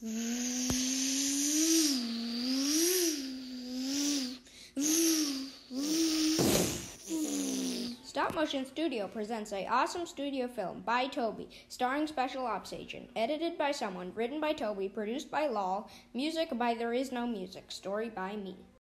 Stop Motion Studio presents a awesome studio film by Toby, starring Special Ops Agent, edited by someone, written by Toby, produced by Lol, music by There Is No Music, story by me.